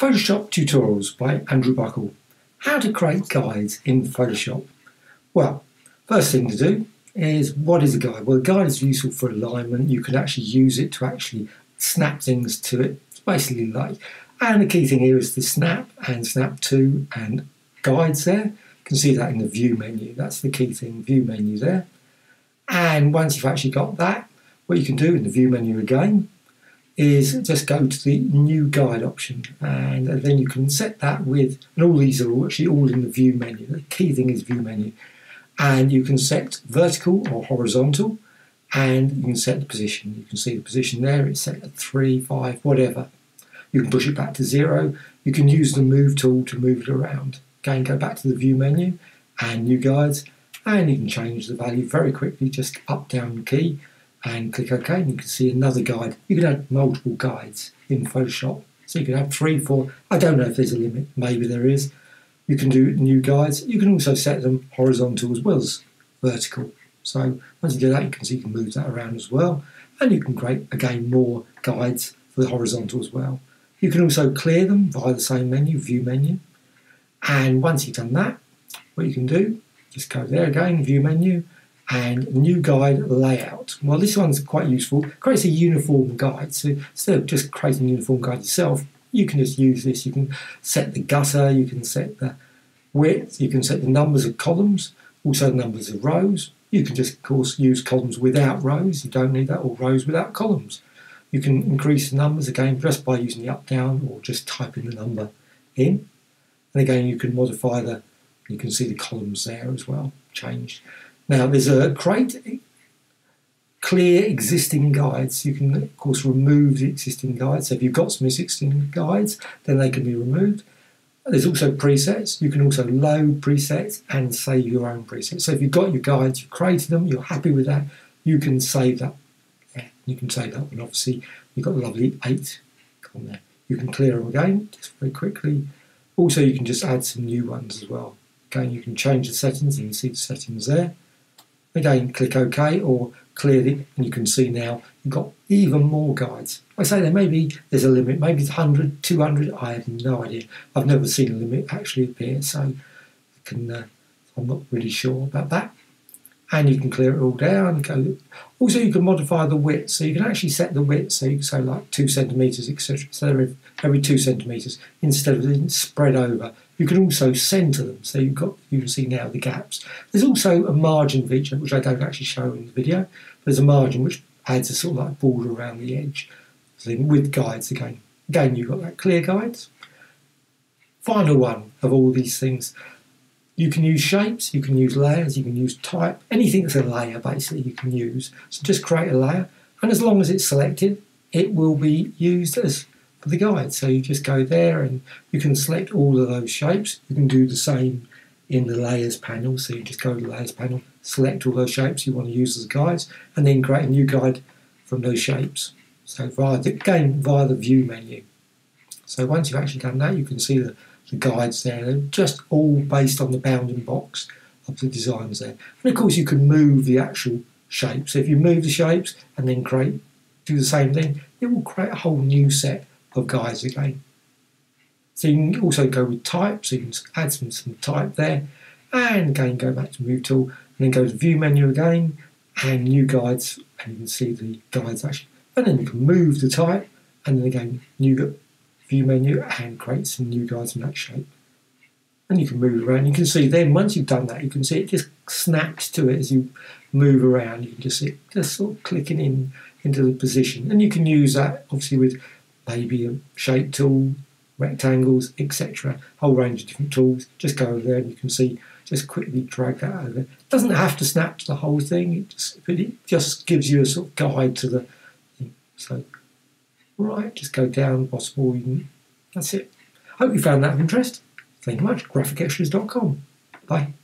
Photoshop Tutorials by Andrew Buckle. How to create guides in Photoshop. Well, first thing to do is what is a guide? Well, a guide is useful for alignment. You can actually use it to actually snap things to it. It's basically like, and the key thing here is the snap and snap to and guides there. You can see that in the view menu. That's the key thing, view menu there. And once you've actually got that, what you can do in the view menu again is just go to the new guide option and then you can set that with and all these are actually all in the view menu. The key thing is view menu. And you can set vertical or horizontal and you can set the position. You can see the position there it's set at 3 5 whatever. You can push it back to 0 you can use the move tool to move it around. Again go back to the view menu and new guides and you can change the value very quickly. Just up down key and click OK and you can see another guide. You can add multiple guides in Photoshop. So you can have three, four, I don't know if there's a limit, maybe there is. You can do new guides. You can also set them horizontal as well as vertical. So once you do that, you can see you can move that around as well. And you can create, again, more guides for the horizontal as well. You can also clear them via the same menu, view menu. And once you've done that, what you can do, just go there again, view menu, and new guide layout. Well, this one's quite useful. creates a uniform guide. So instead of just creating a uniform guide yourself, you can just use this. You can set the gutter, you can set the width, you can set the numbers of columns, also the numbers of rows. You can just, of course, use columns without rows. You don't need that, or rows without columns. You can increase the numbers again just by using the up down or just typing the number in. And again, you can modify the, you can see the columns there as well, changed. Now, there's a great clear existing guides. You can, of course, remove the existing guides. So if you've got some existing guides, then they can be removed. There's also presets. You can also load presets and save your own presets. So if you've got your guides, you've created them, you're happy with that, you can save that. Yeah, you can save that one. Obviously, you've got the lovely eight on there. You can clear them again just very quickly. Also, you can just add some new ones as well. Again, you can change the settings. You can see the settings there. Again, click OK or clear it, and you can see now you've got even more guides. I say there maybe there's a limit, maybe it's 100, 200, I have no idea. I've never seen a limit actually appear, so I can, uh, I'm not really sure about that. And you can clear it all down. Go. Also, you can modify the width, so you can actually set the width, so you can say like two centimeters, etc. So every, every two centimeters instead of spread over. You can also centre them, so you've got you can see now the gaps. There's also a margin feature which I don't actually show in the video. There's a margin which adds a sort of like border around the edge thing with guides again. Again, you've got that clear guides. Final one of all these things. You can use shapes, you can use layers, you can use type, anything that's a layer basically you can use. So just create a layer, and as long as it's selected, it will be used as for the guide. So you just go there and you can select all of those shapes. You can do the same in the layers panel. So you just go to the layers panel, select all those shapes you want to use as guides, and then create a new guide from those shapes. So via the, again via the view menu. So once you've actually done that, you can see the, the guides there. They're just all based on the bounding box of the designs there. And of course you can move the actual shapes. So if you move the shapes and then create do the same thing, it will create a whole new set of guides again. So you can also go with type, so you can add some, some type there, and again go back to move tool, and then go to view menu again, and new guides, and you can see the guides actually. And then you can move the type, and then again, new view menu, and create some new guides in that shape. And you can move around. You can see then once you've done that, you can see it just snaps to it as you move around. You can just see it just sort of clicking in into the position, and you can use that obviously with maybe a shape tool, rectangles, etc. Whole range of different tools. Just go over there and you can see, just quickly drag that over. It doesn't have to snap to the whole thing, it just, it just gives you a sort of guide to the thing. So, right, just go down possible. That's it. Hope you found that of interest. Thank you much. Graphicxtras.com. Bye.